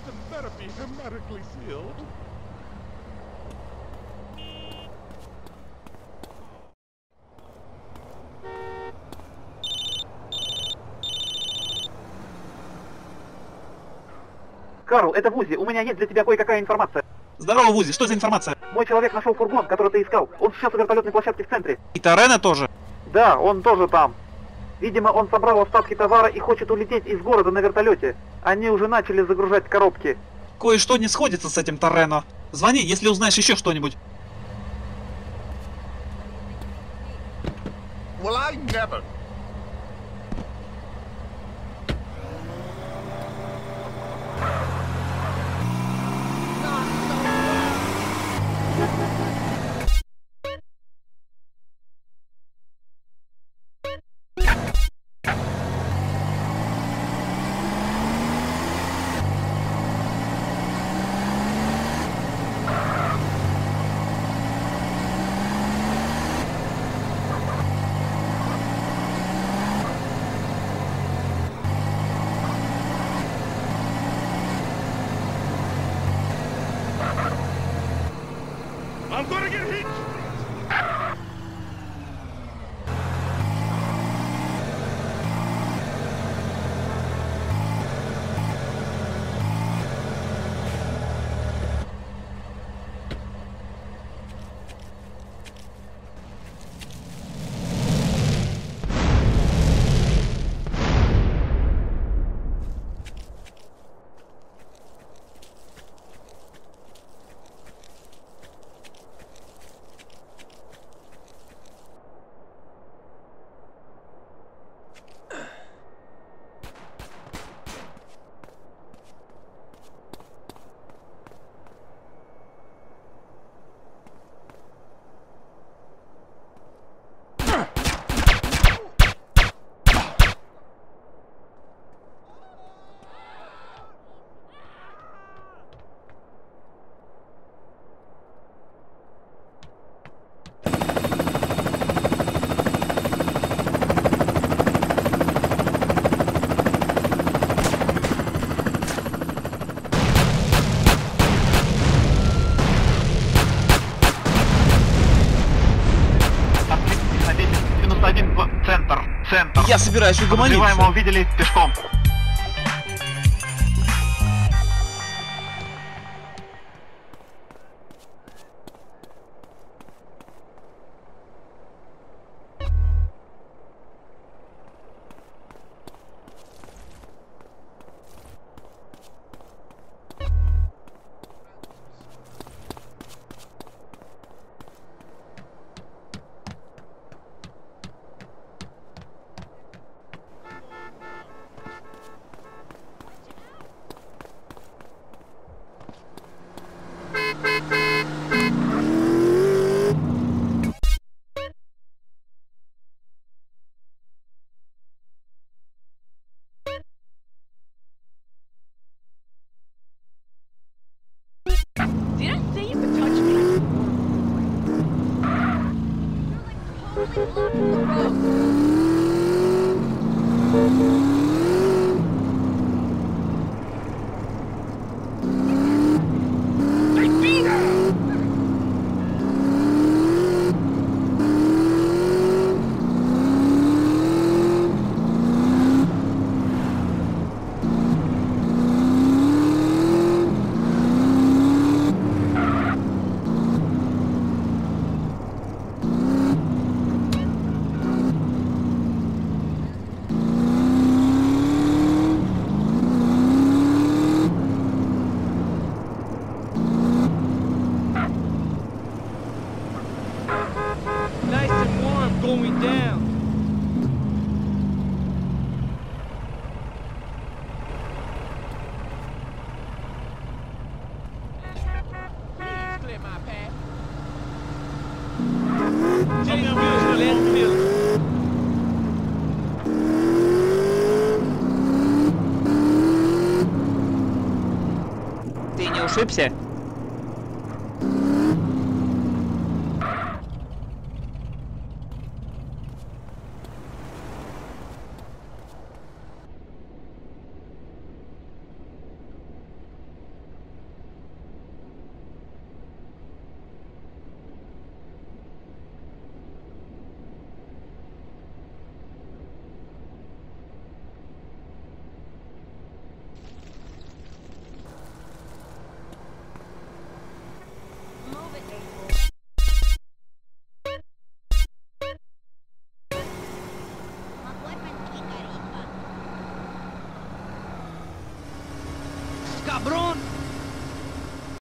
weapon better be hermetically sealed. Карл, это Вузи. У меня есть для тебя кое-какая информация. Здорово, Вузи, что за информация? Мой человек нашел фургон, который ты искал. Он сейчас у вертолетной площадки в центре. И Тарена тоже? Да, он тоже там. Видимо, он собрал остатки товара и хочет улететь из города на вертолете. Они уже начали загружать коробки. Кое-что не сходится с этим Торрено. Звони, если узнаешь еще что-нибудь. Well, I never. Центр. Я собираюсь угомониться. Подозреваемого видели пешком. completely blocking the road. Ты не ушибся?